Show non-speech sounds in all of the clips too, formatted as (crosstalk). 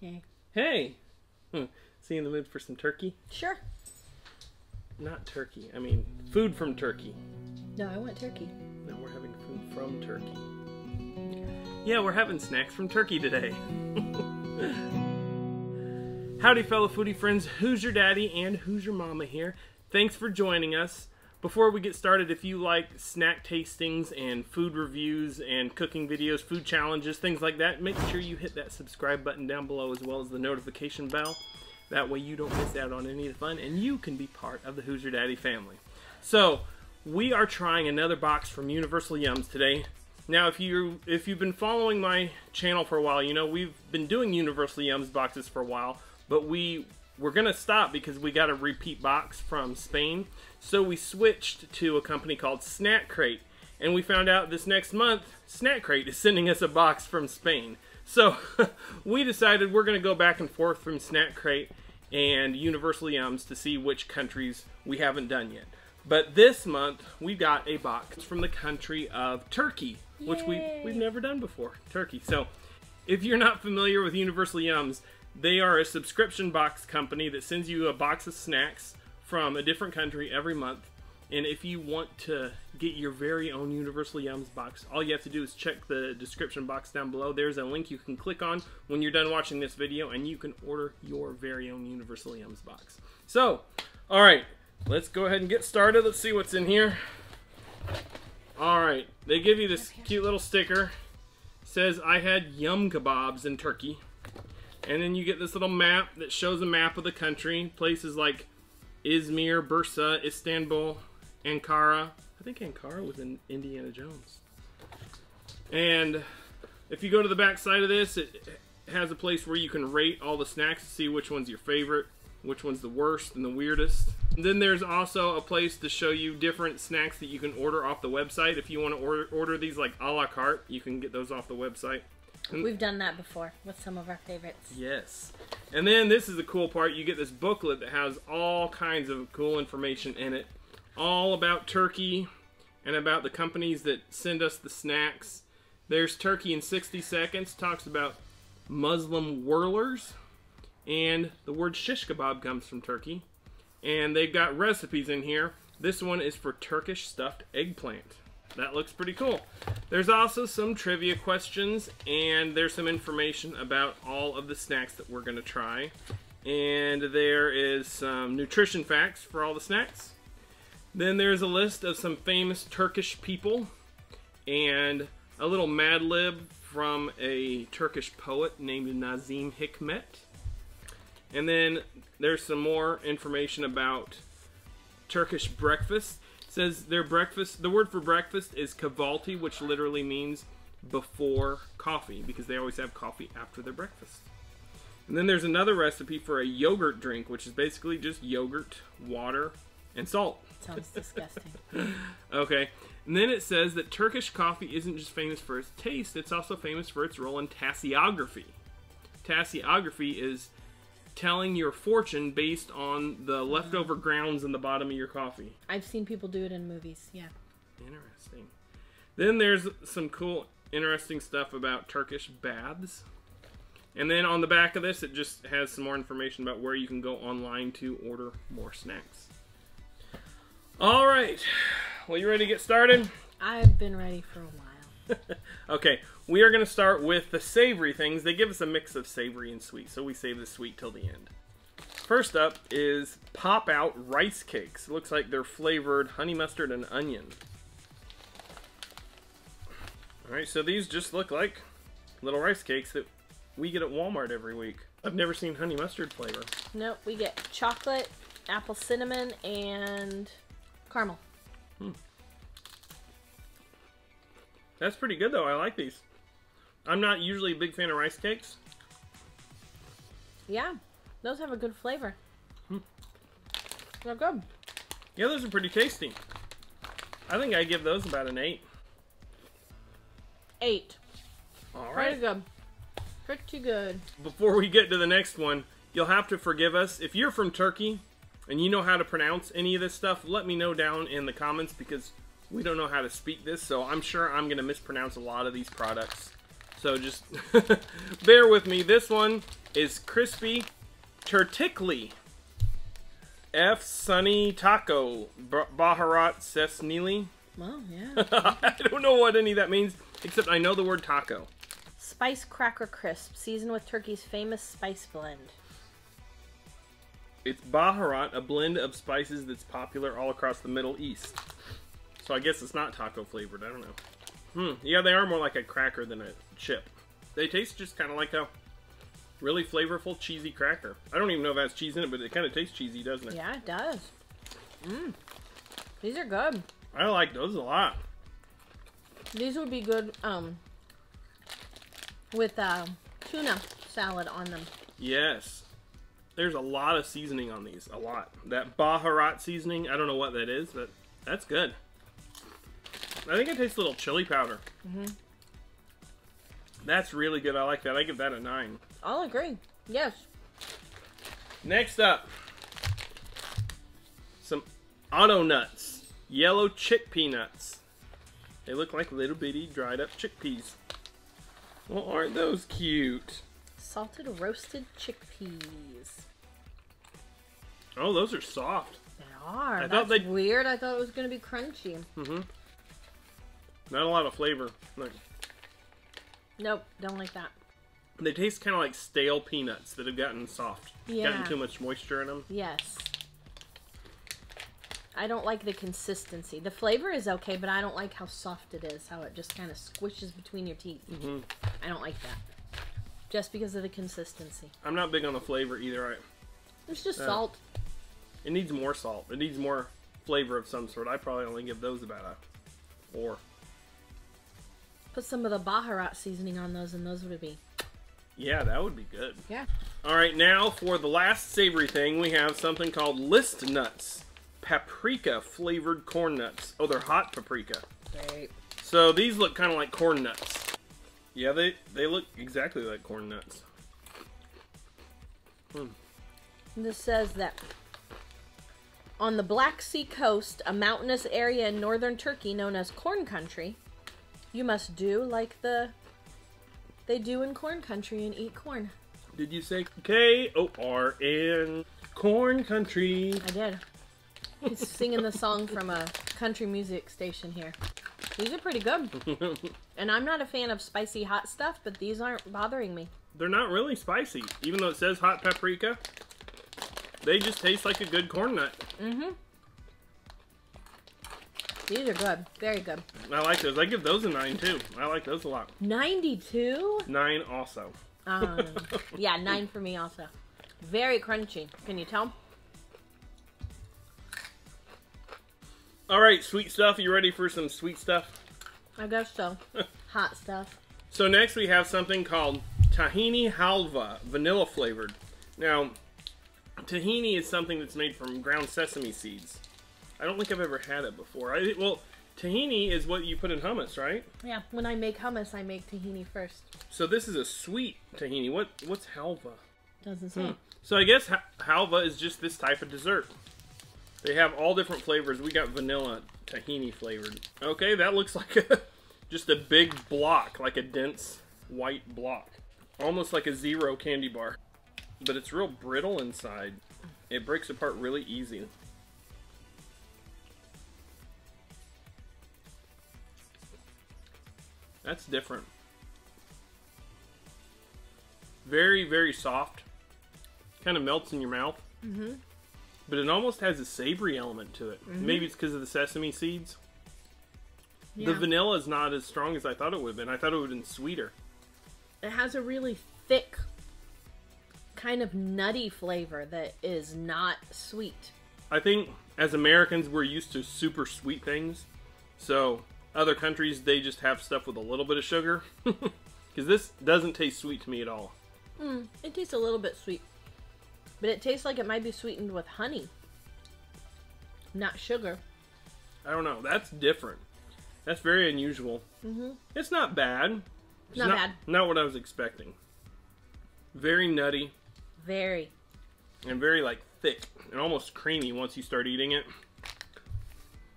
Hey. Hey! Hmm. See in the mood for some turkey? Sure. Not turkey. I mean, food from Turkey. No, I want turkey. No, we're having food from Turkey. Yeah, we're having snacks from Turkey today. (laughs) Howdy, fellow foodie friends. Who's your daddy and who's your mama here? Thanks for joining us. Before we get started, if you like snack tastings and food reviews and cooking videos, food challenges, things like that, make sure you hit that subscribe button down below as well as the notification bell. That way you don't miss out on any of the fun and you can be part of the Hoosier Daddy family. So, we are trying another box from Universal Yums today. Now, if you if you've been following my channel for a while, you know we've been doing Universal Yums boxes for a while, but we we're gonna stop because we got a repeat box from Spain. So we switched to a company called Snack Crate, and we found out this next month Snack Crate is sending us a box from Spain. So (laughs) we decided we're gonna go back and forth from Snack Crate and Universal Yums to see which countries we haven't done yet. But this month we got a box from the country of Turkey, which we, we've never done before. Turkey. So if you're not familiar with Universal Yums, they are a subscription box company that sends you a box of snacks from a different country every month. And if you want to get your very own Universal Yums box, all you have to do is check the description box down below. There's a link you can click on when you're done watching this video, and you can order your very own Universal Yums box. So, all right, let's go ahead and get started. Let's see what's in here. All right, they give you this cute little sticker. Says I had yum kebabs in Turkey. And then you get this little map that shows a map of the country. Places like Izmir, Bursa, Istanbul, Ankara. I think Ankara was in Indiana Jones. And if you go to the back side of this, it has a place where you can rate all the snacks to see which one's your favorite, which one's the worst and the weirdest. And then there's also a place to show you different snacks that you can order off the website. If you want to order, order these like a la carte, you can get those off the website. We've done that before with some of our favorites. Yes. And then this is the cool part. You get this booklet that has all kinds of cool information in it, all about Turkey and about the companies that send us the snacks. There's Turkey in 60 Seconds, talks about Muslim whirlers, and the word shish kebab comes from Turkey. And they've got recipes in here. This one is for Turkish stuffed eggplant. That looks pretty cool. There's also some trivia questions, and there's some information about all of the snacks that we're going to try. And there is some nutrition facts for all the snacks. Then there's a list of some famous Turkish people, and a little Mad Lib from a Turkish poet named Nazim Hikmet. And then there's some more information about Turkish breakfast. Says their breakfast, the word for breakfast is kavalti, which literally means before coffee, because they always have coffee after their breakfast. And then there's another recipe for a yogurt drink, which is basically just yogurt, water, and salt. Sounds disgusting. (laughs) Okay. And then it says that Turkish coffee isn't just famous for its taste, it's also famous for its role in tasseography. Tasseography is telling your fortune based on the leftover grounds in the bottom of your coffee. I've seen people do it in movies. Yeah. Interesting. Then there's some cool, interesting stuff about Turkish baths. And then on the back of this, it just has some more information about where you can go online to order more snacks. All right. Well, you ready to get started? I've been ready for a while. (laughs) Okay, we are going to start with the savory things. They give us a mix of savory and sweet, so we save the sweet till the end. First up is Pop Out Rice Cakes. It looks like they're flavored honey mustard and onion. Alright, so these just look like little rice cakes that we get at Walmart every week. I've never seen honey mustard flavor. Nope, we get chocolate, apple cinnamon, and caramel. Hmm. That's pretty good though, I like these. I'm not usually a big fan of rice cakes. Yeah, those have a good flavor. Hmm. They're good. Yeah, those are pretty tasty. I think I give those about an 8. Eight. Alright. Pretty good. Pretty good. before we get to the next one, you'll have to forgive us. If you're from Turkey and you know how to pronounce any of this stuff, let me know down in the comments because we don't know how to speak this, so I'm sure I'm going to mispronounce a lot of these products. So just (laughs) bear with me. This one is crispy Tertikli. F. Sunny Taco. Baharat Sesnili. Well, yeah. (laughs) I don't know what any of that means, except I know the word taco. Spice cracker crisp, seasoned with Turkey's famous spice blend. It's Baharat, a blend of spices that's popular all across the Middle East. So I guess it's not taco flavored. I don't know. Hmm. Yeah, they are more like a cracker than a chip. They taste just kind of like a really flavorful, cheesy cracker. I don't even know if that's cheese in it, but it kind of tastes cheesy, doesn't it? Yeah, it does. Mmm. These are good. I like those a lot. These would be good um with uh, tuna salad on them. Yes. There's a lot of seasoning on these. A lot. That Baharat seasoning, I don't know what that is, but that's good. I think it tastes a little chili powder. Mhm. That's really good. I like that. I give that a 9. I'll agree. Yes. Next up, some Auto Nuts. Yellow chickpea nuts. They look like little bitty dried up chickpeas. Well, aren't those cute? Salted roasted chickpeas. Oh, those are soft. They are. I That's thought they- weird. I thought it was gonna be crunchy. Mm-hmm. Not a lot of flavor. Like, Nope, don't like that. they taste kind of like stale peanuts that have gotten soft. Yeah. Gotten too much moisture in them. Yes. I don't like the consistency. The flavor is okay, but I don't like how soft it is. How it just kind of squishes between your teeth. hmm I don't like that. Just because of the consistency. I'm not big on the flavor either. I, It's just Yeah. salt. it needs more salt. It needs more flavor of some sort. I probably only give those about a four. Put some of the Baharat seasoning on those, and those would be. Yeah, that would be good. Yeah. All right, now for the last savory thing, we have something called list nuts, paprika flavored corn nuts. Oh, they're hot paprika. Great. So these look kind of like corn nuts. Yeah, they they look exactly like corn nuts. Hmm. This says that on the Black Sea coast, a mountainous area in northern Turkey known as corn country, you must do like the they do in corn country and eat corn. Did you say K O R N corn country? I did. He's singing the song from a country music station here. These are pretty good. (laughs) And I'm not a fan of spicy hot stuff, but these aren't bothering me. They're not really spicy, even though it says hot paprika. They just taste like a good corn nut. Mm-hmm. These are good. Very good. I like those. I give those a nine too. I like those a lot. 92? Nine also. Um, (laughs) yeah, nine for me also. Very crunchy. Can you tell? All right, sweet stuff. You ready for some sweet stuff? I guess so. (laughs) Hot stuff. So next we have something called tahini halva, vanilla flavored. Now, tahini is something that's made from ground sesame seeds. I don't think I've ever had it before. I, well, tahini is what you put in hummus, right? Yeah, when I make hummus, I make tahini first. So this is a sweet tahini. What what's halva? Doesn't say. Hmm. So I guess ha- halva is just this type of dessert. They have all different flavors. We got vanilla tahini flavored. Okay, that looks (laughs) like a, just a big block, like a dense white block. Almost like a zero candy bar. But it's real brittle inside. It breaks apart really easy. That's different. Very, very soft. Kind of melts in your mouth. Mm-hmm. But it almost has a savory element to it. Maybe it's because of the sesame seeds. Yeah. The vanilla is not as strong as I thought it would have been. I thought it would have been sweeter. it has a really thick, kind of nutty flavor that is not sweet. I think as Americans, we're used to super sweet things. So other countries, they just have stuff with a little bit of sugar. (laughs) Because this doesn't taste sweet to me at all. Mm, it tastes a little bit sweet. But it tastes like it might be sweetened with honey. Not sugar. I don't know. That's different. That's very unusual. Mm-hmm. It's not bad. It's Not bad. Not what I was expecting. Very nutty Very. and very like thick and almost creamy once you start eating it.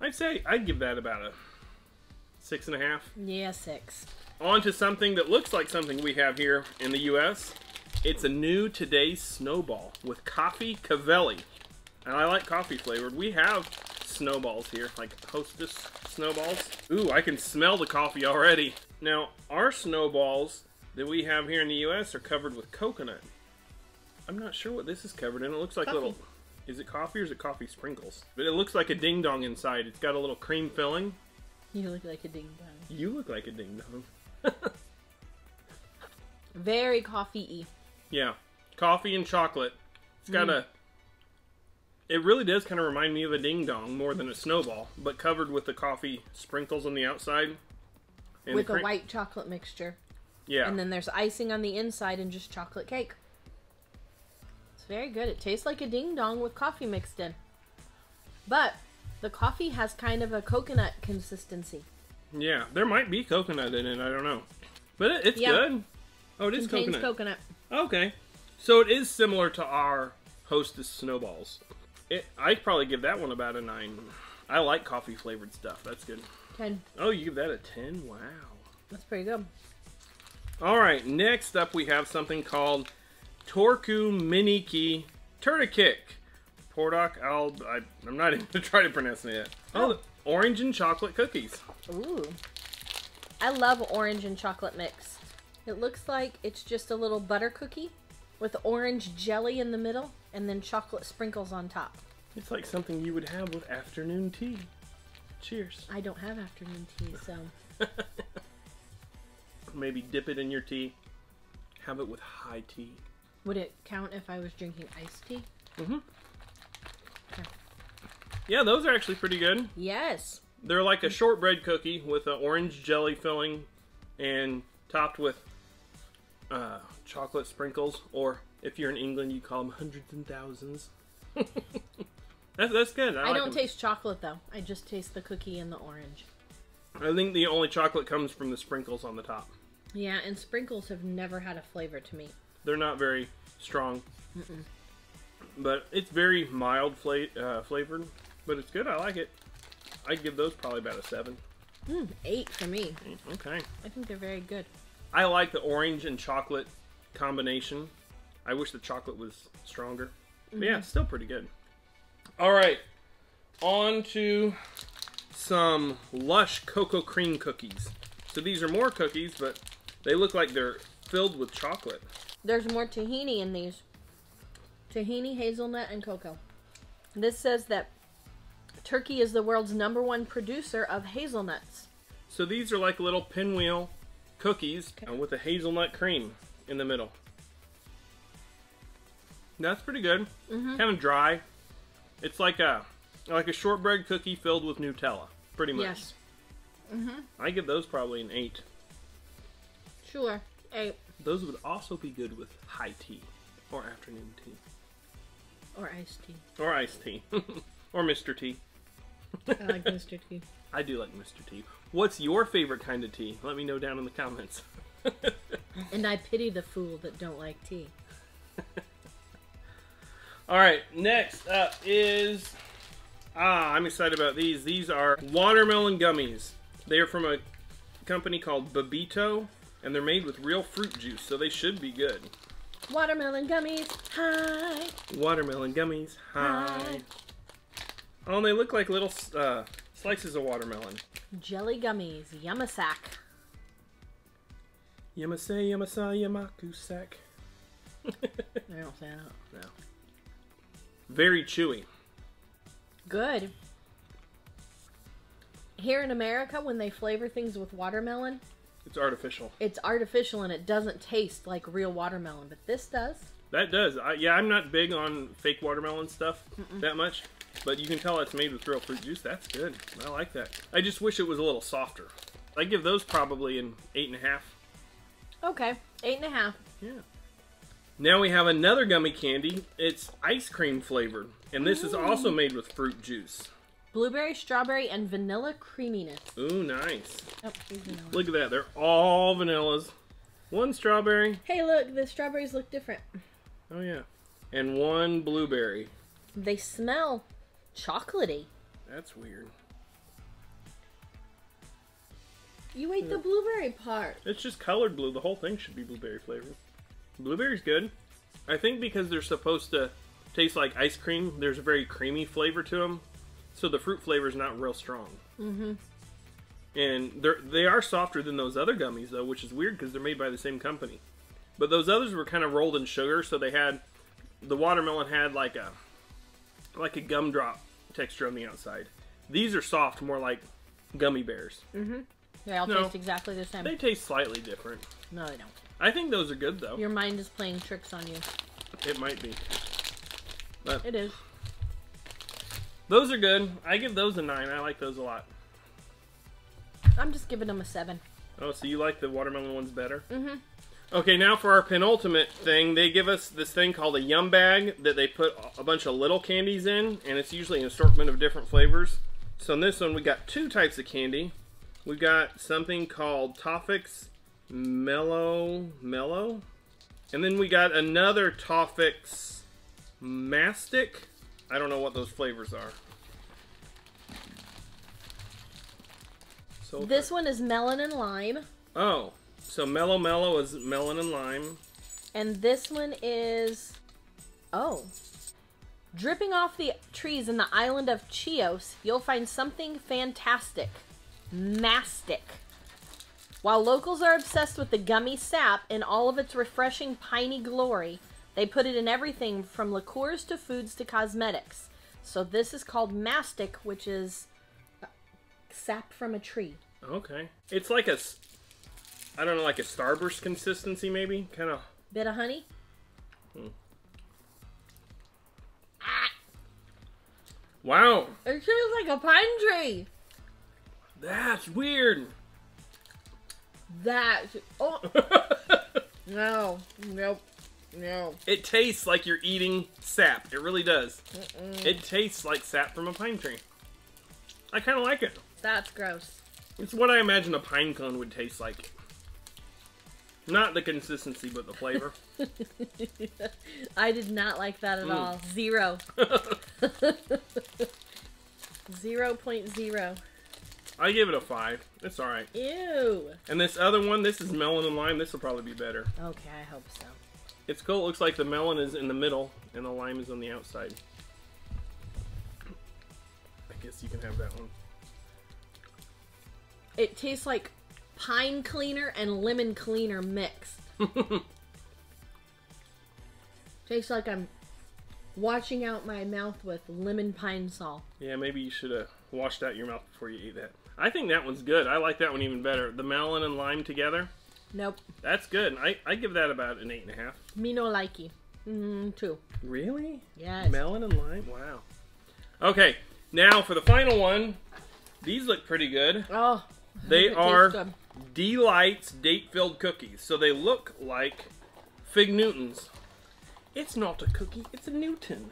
I'd say I'd give that about a six and a half. Yeah, six. On to something that looks like something we have here in the U.S. It's a new today's snowball with coffee cavelli. And I like coffee flavored. We have snowballs here, like hostess snowballs. Ooh, I can smell the coffee already. Now, our snowballs that we have here in the US are covered with coconut. I'm not sure what this is covered in. It looks like Coffee. little. Is it coffee or is it coffee sprinkles? But it looks like a ding dong inside. It's got a little cream filling. You look like a ding dong. You look like a ding dong. (laughs) Very coffee-y. Yeah, coffee and chocolate. It's mm. got a. It really does kind of remind me of a ding dong more than a snowball, but covered with the coffee sprinkles on the outside. With the a white chocolate mixture. Yeah, And then there's icing on the inside and just chocolate cake. It's very good. It tastes like a ding dong with coffee mixed in. But the coffee has kind of a coconut consistency. yeah. There might be coconut in it. I don't know, but it, it's Yeah. good. Oh, it is Contains coconut. coconut. Okay, so it is similar to our Hostess snowballs. It, I'd probably give that one about a nine. I like coffee flavored stuff. That's good. Ten. Oh, you give that a ten? Wow. That's pretty good. All right, next up we have something called Torku Miniki Turtikik. Pordoc, I'll, I, I'm not (laughs) even gonna try to pronounce it yet. Oh. oh, orange and chocolate cookies. Ooh. I love orange and chocolate mix. It looks like it's just a little butter cookie with orange jelly in the middle and then chocolate sprinkles on top. It's like something you would have with afternoon tea. Cheers. I don't have afternoon tea, so (laughs) Maybe dip it in your tea. Have it with high tea. would it count if I was drinking iced tea? Mm-hmm. Yeah, those are actually pretty good. Yes. They're like a shortbread cookie with an orange jelly filling and topped with uh, chocolate sprinkles, or if you're in England, you call them hundreds and thousands. (laughs) that's, that's good. I, I like don't 'em. taste chocolate though. I just taste the cookie and the orange. I think the only chocolate comes from the sprinkles on the top. Yeah, and sprinkles have never had a flavor to me. They're not very strong, but it's very mild fla- uh, flavored. But it's good. I like it. I'd give those probably about a seven. Mm, eight for me. Okay. I think they're very good. I like the orange and chocolate combination. I wish the chocolate was stronger. But yeah, it's still pretty good. All right. On to some lush cocoa cream cookies. So these are more cookies, but they look like they're filled with chocolate. There's more tahini in these. Tahini, hazelnut, and cocoa. This says that Turkey is the world's number one producer of hazelnuts. So these are like little pinwheel cookies uh, with a hazelnut cream in the middle. That's pretty good. Kind of dry. It's like a like a shortbread cookie filled with Nutella, pretty much. Yes. Mhm. I give those probably an eight. Sure. Eight. Those would also be good with high tea or afternoon tea Or iced tea. or iced tea (laughs) or Mr. Tea. I like Mr. Tea. (laughs) I do like Mr. Tea. What's your favorite kind of tea? Let me know down in the comments. (laughs) And I pity the fool that don't like tea. (laughs) All right, next up is ah, I'm excited about these. These are watermelon gummies. They are from a company called Babito, and they're made with real fruit juice, so they should be good. Watermelon gummies. Hi. Watermelon gummies. Hi. Hi. Oh, and they look like little uh, slices of watermelon. Jelly gummies. Yamasak. Yamase yamasa yamakusak. (laughs) I don't say that. no. Very chewy. Good. Here in America, when they flavor things with watermelon, It's artificial. it's artificial and it doesn't taste like real watermelon, but this does. That does. I, yeah, I'm not big on fake watermelon stuff that much, but you can tell it's made with real fruit juice. That's good. I like that. I just wish it was a little softer. I give those probably an eight and a half. Okay, eight and a half. Yeah. Now we have another gummy candy. It's ice cream flavored, and this is also made with fruit juice. Blueberry, strawberry, and vanilla creaminess. Ooh, nice. Oh. Look at that. They're all vanillas. One strawberry. Hey, look, the strawberries look different. Oh yeah. And one blueberry. They smell chocolatey. That's weird. You ate the blueberry part. It's just colored blue. The whole thing should be blueberry flavored. Blueberry's good. I think because they're supposed to taste like ice cream, there's a very creamy flavor to them. So the fruit flavor is not real strong. Mm-hmm. And they're they are softer than those other gummies though, which is weird because they're made by the same company. But those others were kind of rolled in sugar, so they had the watermelon had like a like a gumdrop texture on the outside. These are soft, more like gummy bears. They all No. taste exactly the same. They taste slightly different. no, they don't. I think those are good though. Your mind is playing tricks on you. It might be. But It is. Those are good. I give those a nine. I like those a lot. I'm just giving them a seven. Oh, so you like the watermelon ones better? Mm-hmm. Okay, now for our penultimate thing, they give us this thing called a yum bag that they put a bunch of little candies in, and it's usually an assortment of different flavors. So in this one, we got two types of candy. We got something called Toffix Mellow Mellow, and then we got another Toffix Mastic. I don't know what those flavors are. So This one is melon and lime, Oh, so Mellow Mellow is melon and lime. and this one is oh, dripping off the trees in the island of Chios. You'll find something fantastic, mastic. While locals are obsessed with the gummy sap in all of its refreshing piney glory, they put it in everything from liqueurs to foods to cosmetics. So this is called mastic, which is uh, sap from a tree. Okay, it's like a, I don't know, like a Starburst consistency, maybe, kind of. Bit of honey. Hmm. Wow, It tastes like a pine tree. that's weird. That oh (laughs) no nope no it tastes like you're eating sap. It really does. It tastes like sap from a pine tree. I kind of like it. that's gross. It's what I imagine a pine cone would taste like. Not the consistency, but the flavor. (laughs) I did not like that at mm. all. Zero. (laughs) Zero point zero. I give it a five. It's all right. Ew. And this other one, this is melon and lime. This will probably be better. Okay, I hope so. It's cool. It looks like the melon is in the middle and the lime is on the outside. I guess you can have that one. It tastes like pine cleaner and lemon cleaner mixed. (laughs) tastes like I'm washing out my mouth with lemon pine salt. Yeah, maybe you should have washed out your mouth before you ate that. I think that one's good. I like that one even better. The melon and lime together. Nope. That's good. I, I give that about an eight and a half. Me no likey. Mm, two. Really? Yes. Melon and lime? Wow. Okay, now for the final one. These look pretty good. Oh. They are. Delight's date-filled cookies. So they look like Fig Newtons. It's not a cookie, it's a Newton.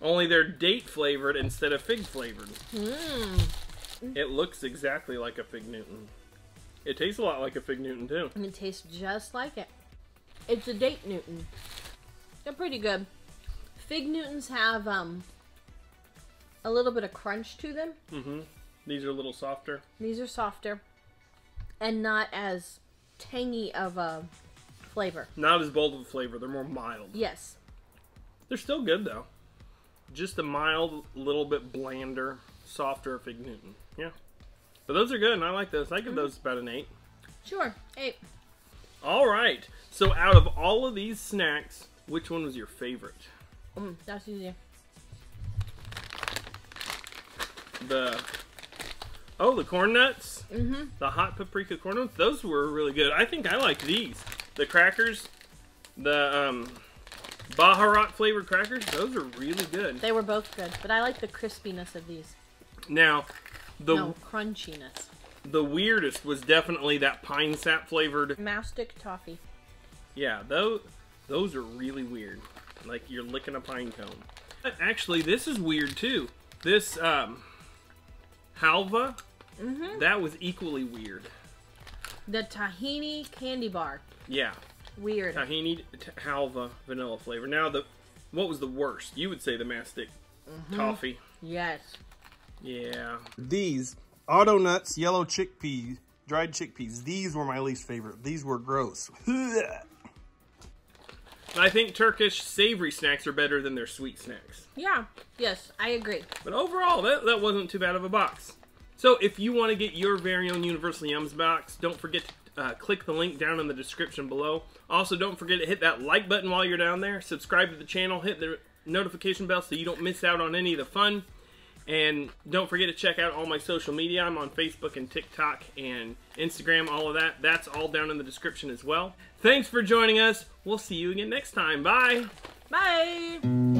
Only they're date flavored instead of fig flavored. Mm. It looks exactly like a Fig Newton. It tastes a lot like a Fig Newton too. And it tastes just like it. It's a date Newton. They're pretty good. Fig Newtons have um a little bit of crunch to them. hmm These are a little softer. These are softer and not as tangy of a flavor. Not as bold of a flavor. They're more mild. Yes. They're still good though. Just a mild, little bit blander, softer Fig Newton. Yeah. But those are good, and I like those. I give those about an eight. Sure. Eight. All right. So out of all of these snacks, which one was your favorite? mm, that's easy. The oh, the corn nuts, Mm-hmm. the hot paprika corn nuts. Those were really good. I think I like these. The crackers, the um, Baharat flavored crackers. Those are really good. They were both good, but I like the crispiness of these. Now, the no, crunchiness. the weirdest was definitely that pine sap flavored. Mastic toffee. Yeah, those those are really weird. Like you're licking a pine cone. But Actually, this is weird too. This um, halva, Mm-hmm. that was equally weird. The tahini candy bar. Yeah, Weird. tahini t- halva vanilla flavor. Now the what was the worst? You would say the mastic Mm-hmm. toffee. Yes. Yeah. These Auto Nuts Yellow Chickpea dried chickpeas. These were my least favorite. These were gross. I think Turkish savory snacks are better than their sweet snacks. Yeah. Yes, I agree. But overall, that, that wasn't too bad of a box. So if you want to get your very own Universal Yums box, don't forget to uh, click the link down in the description below. Also, don't forget to hit that like button while you're down there. Subscribe to the channel. Hit the notification bell so you don't miss out on any of the fun. And don't forget to check out all my social media. I'm on Facebook and TikTok and Instagram, all of that. That's all down in the description as well. Thanks for joining us. We'll see you again next time. Bye. Bye.